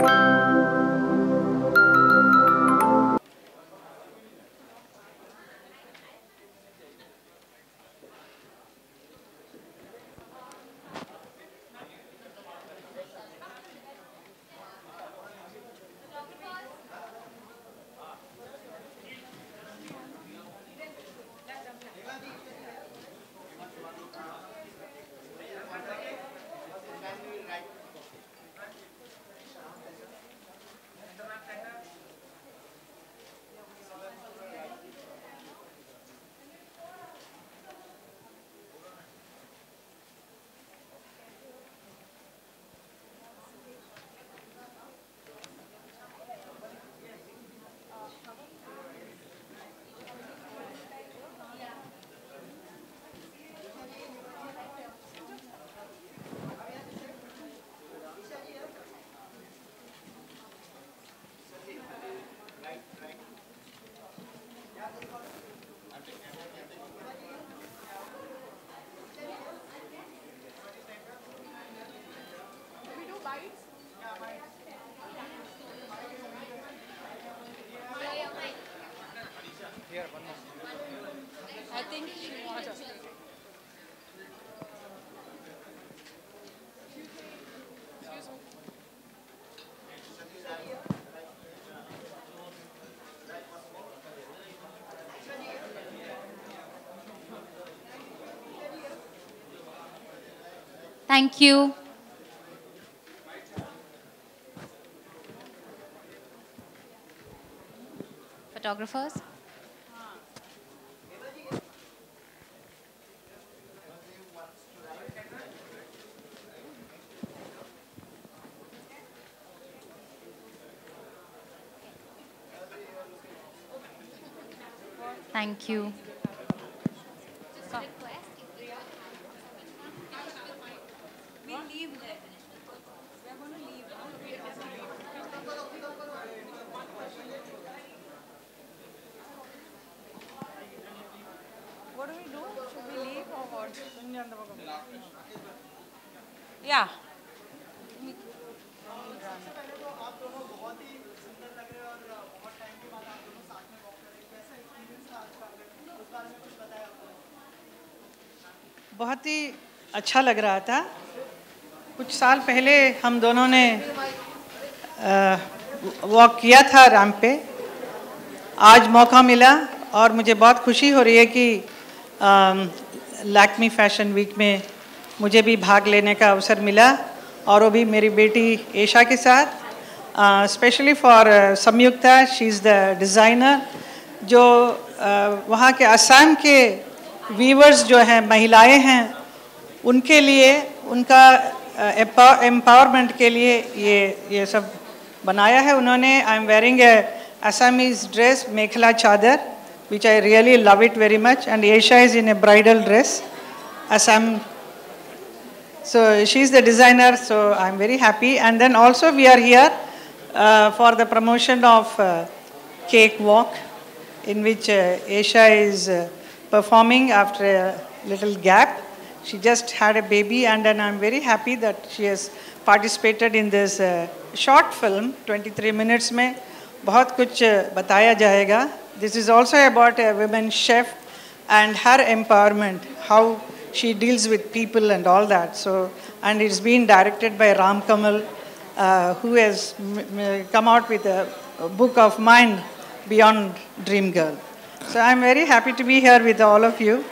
I Thank you. Photographers? Thank you. बहुत ही अच्छा लग रहा था। कुछ साल पहले हम दोनों ने वॉक किया था रैम पे। आज मौका मिला और मुझे बहुत खुशी हो रही है कि लैक्मी फ़ैशन वीक में मुझे भी भाग लेने का अवसर मिला और वो भी मेरी बेटी ऐशा के साथ। Specially for Samyukta she is the designer जो uh, वहाँ के असम के वीवर्स जो हैं महिलाएँ हैं उनके लिए उनका Uh, empowerment के लिए ये ये सब बनाया है उन्होंने I am wearing a Assamese dress, mekhla chadar, which I really love it very much. And Esha is in a bridal dress, Assam. So she's the designer, so I'm very happy. And then also we are here uh, for the promotion of uh, cake walk, in which Esha is performing after a little gap. She just had a baby and then I'm very happy that she has participated in this uh, short film, 23 minutes में बहुत कुछ बताया जाएगा. This is also about a women chef and her empowerment, how she deals with people and all that. So, and it's been directed by Ram Kamal, uh, who has come out with a, a book of mine, Beyond Dream Girl. So I'm very happy to be here with all of you.